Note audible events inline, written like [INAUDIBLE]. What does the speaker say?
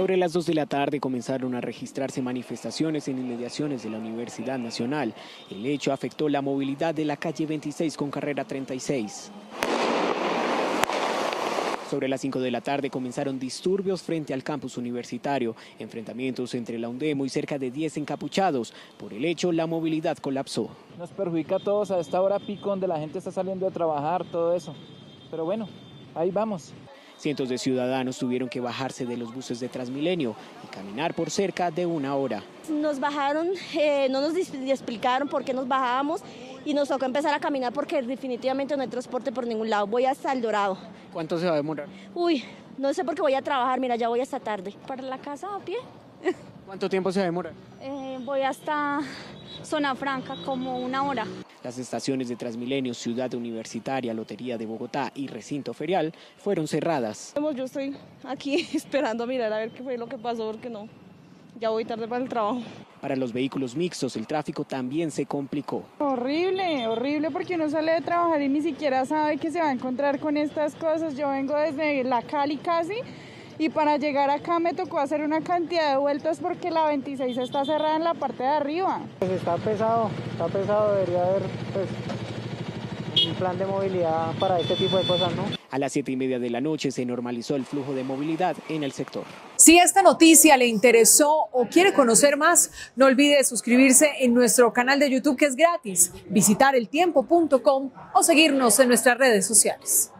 Sobre las 2 de la tarde comenzaron a registrarse manifestaciones en inmediaciones de la Universidad Nacional. El hecho afectó la movilidad de la calle 26 con carrera 36. Sobre las 5 de la tarde comenzaron disturbios frente al campus universitario, enfrentamientos entre la UNDEMO y cerca de 10 encapuchados. Por el hecho, la movilidad colapsó. Nos perjudica a todos a esta hora pico donde la gente está saliendo a trabajar, todo eso. Pero bueno, ahí vamos. Cientos de ciudadanos tuvieron que bajarse de los buses de Transmilenio y caminar por cerca de una hora. Nos bajaron, eh, no nos explicaron por qué nos bajábamos y nos tocó empezar a caminar porque definitivamente no hay transporte por ningún lado. Voy hasta El Dorado. ¿Cuánto se va a demorar? Uy, no sé por qué voy a trabajar, mira, ya voy hasta tarde. ¿Para la casa a pie? ¿Cuánto tiempo se va a demorar? Eh, voy hasta Zona Franca, como una hora. Las estaciones de Transmilenio, Ciudad Universitaria, Lotería de Bogotá y Recinto Ferial fueron cerradas. Yo estoy aquí [LAUGHS] esperando a mirar a ver qué fue lo que pasó, porque no, ya voy tarde para el trabajo. Para los vehículos mixtos el tráfico también se complicó. Horrible, horrible porque uno sale de trabajar y ni siquiera sabe que se va a encontrar con estas cosas. Yo vengo desde la Cali casi y para llegar acá me tocó hacer una cantidad de vueltas porque la 26 está cerrada en la parte de arriba. Pues está pesado, está pesado, debería haber pues, un plan de movilidad para este tipo de cosas, ¿no? A las siete y media de la noche se normalizó el flujo de movilidad en el sector. Si esta noticia le interesó o quiere conocer más, no olvide suscribirse en nuestro canal de YouTube que es gratis, visitar eltiempo.com o seguirnos en nuestras redes sociales.